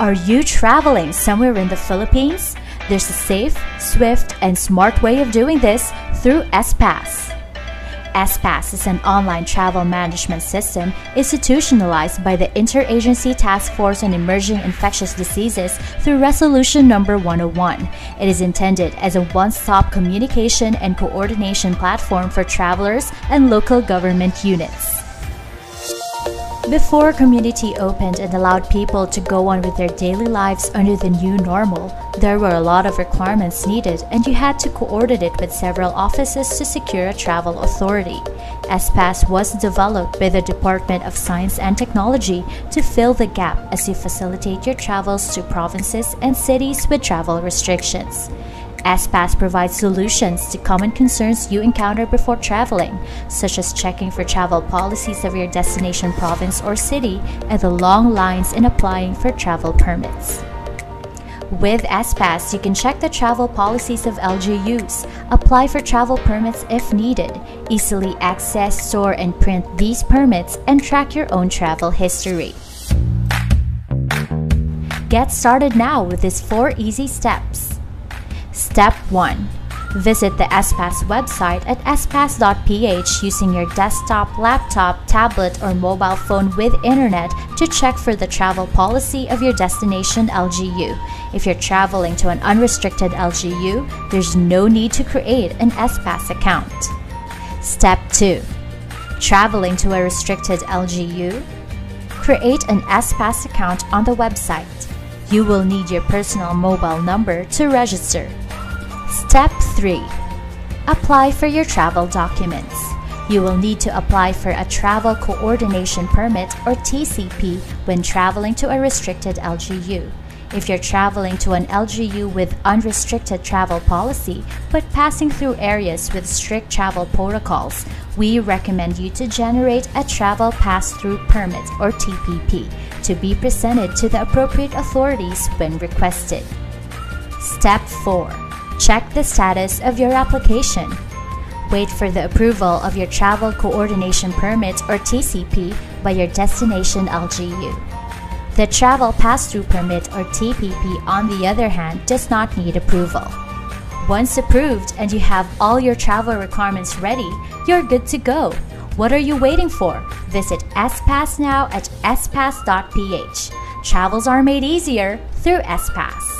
Are you traveling somewhere in the Philippines? There's a safe, swift, and smart way of doing this through SPass. SPass is an online travel management system institutionalized by the Interagency Task Force on Emerging Infectious Diseases through Resolution Number 101. It is intended as a one-stop communication and coordination platform for travelers and local government units. Before community opened and allowed people to go on with their daily lives under the new normal, there were a lot of requirements needed and you had to coordinate with several offices to secure a travel authority. SPass was developed by the Department of Science and Technology to fill the gap as you facilitate your travels to provinces and cities with travel restrictions. SPass provides solutions to common concerns you encounter before traveling, such as checking for travel policies of your destination province or city and the long lines in applying for travel permits. With SPass, you can check the travel policies of LGUs, apply for travel permits if needed, easily access, store, and print these permits, and track your own travel history. Get started now with these four easy steps. Step 1. Visit the SPass website at spass.ph using your desktop, laptop, tablet, or mobile phone with internet to check for the travel policy of your destination LGU. If you're traveling to an unrestricted LGU, there's no need to create an SPass account. Step 2. Traveling to a restricted LGU? Create an SPass account on the website. You will need your personal mobile number to register. Step 3. Apply for your travel documents. You will need to apply for a Travel Coordination Permit or TCP when traveling to a restricted LGU. If you're traveling to an LGU with unrestricted travel policy but passing through areas with strict travel protocols, we recommend you to generate a Travel Pass-Through Permit or TPP to be presented to the appropriate authorities when requested. Step 4 Check the status of your application. Wait for the approval of your Travel Coordination Permit or TCP by your destination LGU. The Travel Pass-Through Permit or TPP, on the other hand, does not need approval. Once approved and you have all your travel requirements ready, you're good to go. What are you waiting for? Visit SPass now at spass.ph. Travels are made easier through SPass.